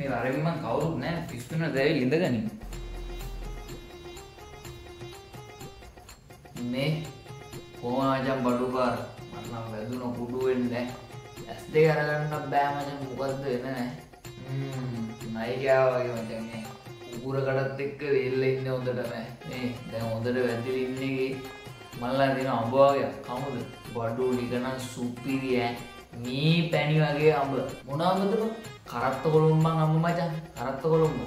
මේ වරෙන් මං කවුරුත් නෑ. පිස්සුන දැවිලි ඉඳගනින් මේ කොහොමජම් බඩුකාර. මට නම් වැදුන කුඩු වෙන්නේ ඇස් දෙක අරගන්න බෑ මචං. මොකද්ද වෙන නෑ. නයිකයා වගේ මචං මේ උගුරකටත් එක්ක වෙල්ල ඉන්න හොඳට නෑ. මේ දැන් හොඳට වැදිලි ඉන්නේ මල්ලා දෙන අඹ වගේ. කමුද බඩු ටික නම් සුපිරි ඈ මේ පැණි වගේ අඹ. මොන අඹද? බං කරත්ත කොළුම්බන් අඹ මචං කරත්ත කොළුම්බ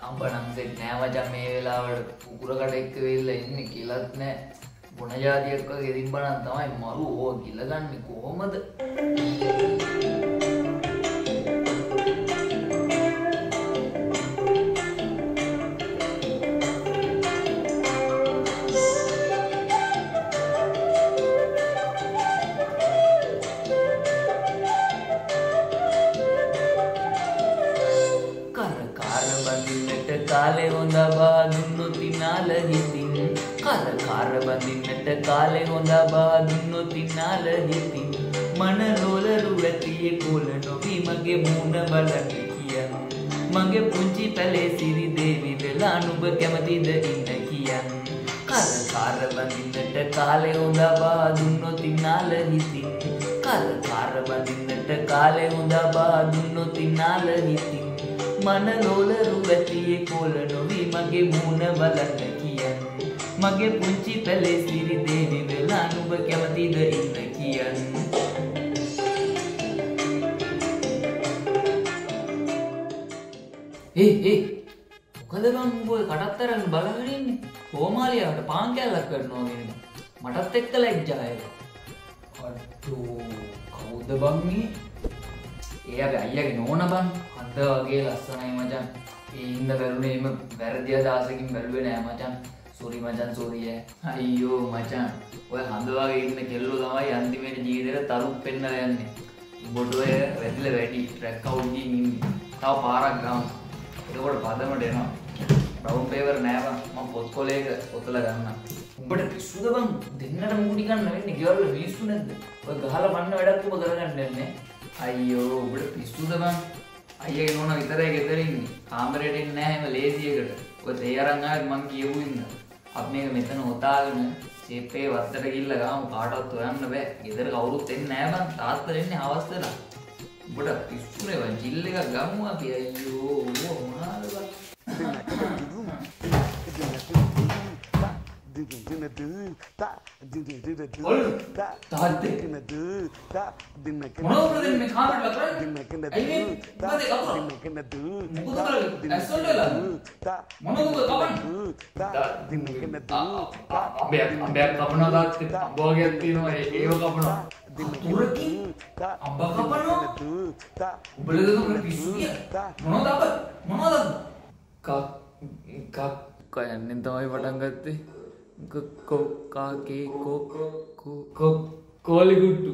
අඹ නම් සෙට් නෑ මචං මේ වෙලාවට උගුරකට එක්ක වෙල්ල ඉන්නේ කියලාත් නෑ. බොන ජාතියක් වගේ තිබ්බනම් තමයි මරු ඕක ගිලගන්නේ කොහොමද? කාලේ හොඳ බාදුන්නු තිනාල හිතින්. කර කාර බඳින්නට කාලේ හොඳ බාදුන්නු තිනාල හිතින්. මන ලෝලරු ඇතියේ කොල නොවී මගේ මූණ බලන්න කියන්න මගේ පුංචි පැලේ සිරි දේවි වෙලා නුඹ කැමතිද ඉන්න කියන්න කර කාර බඳින්නට කාලේ හොඳ බාදුන්නු තිනාල හිතින්. කර කාර බඳින්නට කාලේ හොඳ බාදුන්නු තිනාල හිතින්. මන ලෝලරු ඇතියේ කොල නොවී මගේ මූණ බලන්න කියන්න. මගේ පුංචි පැලේ සිරි දේවි වෙලා නුඹ කැමතිද ඉන්න කියන්න. ඒ ඒ මොකද බං උඹ ඔය කටත්තරන් බලගෙන ඉන්නේ. කොමාලියාවට පාන් කෑල්ලක් කරනවා කියන මටත් එක්ක ලැජ්ජා ඒක අඩෝ කවුද බං මේ ඒ අපේ අයියාගේ නෝන බං හඳ වගේ ලස්සනයි මචං ඒ හින්ද බැලුනේ එම වැරදි අදහසකින් බැලුවේ නෑ මචං සෝරි මචං සෝරි ඈ. අයියෝ මචං ඔය හඳ වගේ ඉන්න කෙල්ලෝ තමයි අන්තිමේට ජීවිතේට තරුක් පෙන්නලා යන්නේ. උඹට ඔය වැදිලා වැඩි ට්‍රැක් අවුට් ගින් ඉන්නේ. තව පාරක් ගමු එතකොට පදමට එනවා. බ්‍රවුන් පේපර් නෑ බං මම පොත් කොලයක පොතලා ගන්නම් උඹට පිස්සුද බං දෙන්නට මූටි ගන්න වෙන්නේ ගෙවල් වල මිනිස්සු නැද්ද? ඔය ගහලා පන්න වැඩක් උඹ කරගන්න යන්නේ. අයියෝ උඹට පිස්සුද බං? අයියගේ නෝන විතරයි ගෙදර ඉන්නේ. කාමරේට එන්නේ නැහැ හැම ලේසියකට ඔය තේ අරන් ආවත් මං කියවු ඉන්න අපි මේක මෙතන හොතාගෙන සේපේ වත්තට ගිහිල්ලා ගාමු කාටවත් හොයන්න බෑ. ගෙදර කවුරුත් එන්නේ නැහැ බං. තාත්තා එන්නේ හවස් වෙලා. උඹට පිස්සුනේ බං. තාත්තේ අඹ වගේක් තියෙනවා ඒ- ඒව කපනවා තුරකි අඹ කපනවා උඹලද උඹ පිස්සු කිය මොනවද අඹ මොනවද කක් කක් කයන්නෙන් තමයි පටන් ගත්තේ ಕೋ ಕಾಕೆ ಕೋ ಕೋ ಕೋಲಿಗುಟ್ಟು